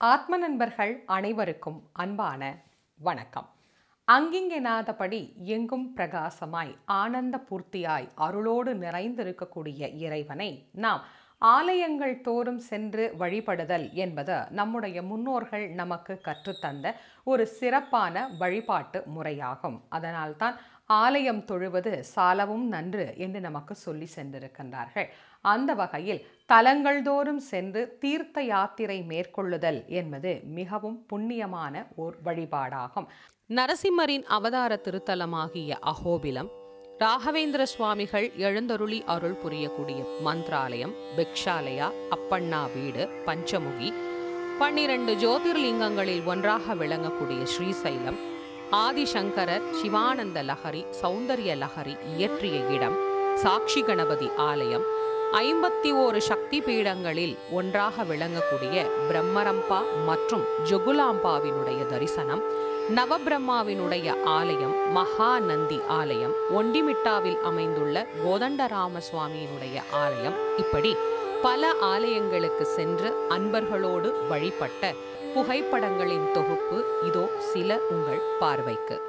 ஆத்ம நண்பர்கள் அனைவருக்கும் அன்பான வணக்கம். அங்கிங்கெனாதபடி எங்கும் பிரகாசமாய் ஆனந்த பூர்த்தியாய் அருளோடு நிறைந்திருக்கக்கூடிய இறைவனை நாம் ஆலயங்கள் தோறும் சென்று வழிபடுதல் என்பது நம்முடைய முன்னோர்கள் நமக்கு கற்றுத்தந்த ஒரு சிறப்பான வழிபாட்டு முறையாகும். அதனால்தான் ஆலயம் தொழுவது சாலவும் நன்று என்று நமக்கு சொல்லி சென்றிருக்கின்றார்கள். அந்த வகையில் தலங்கள் தோறும் சென்று தீர்த்த யாத்திரை மேற்கொள்ளுதல் என்பது மிகவும் புண்ணியமான ஓர் வழிபாடாகும். நரசிம்மரின் அவதார திருத்தலமாகிய அகோபிலம் ராகவேந்திர சுவாமிகள் எழுந்தருளி அருள் புரியக்கூடிய மந்த்ராலயம் பிக்ஷாலயா அப்பண்ணா வீடு பஞ்சமுகி பன்னிரண்டு ஜோதிர்லிங்கங்களில் ஒன்றாக விளங்கக்கூடிய ஸ்ரீசைலம் ஆதிசங்கரர் சிவானந்த லஹரி சௌந்தர்ய லஹரி இயற்றிய இடம் சாட்சி கணபதி ஆலயம். ஐம்பத்தி ஓரு சக்தி பீடங்களில் ஒன்றாக விளங்கக்கூடிய பிரம்மரம்பா மற்றும் ஜொகுலாம்பாவினுடைய தரிசனம் நவபிரம்மாவினுடைய ஆலயம் மகாநந்தி ஆலயம் ஒண்டிமிட்டாவில் அமைந்துள்ள கோதண்டராம சுவாமியினுடைய ஆலயம். இப்படி பல ஆலயங்களுக்கு சென்று அன்பர்களோடு வழிபட்ட புகைப்படங்களின் தொகுப்பு இதோ சில உங்கள் பார்வைக்கு.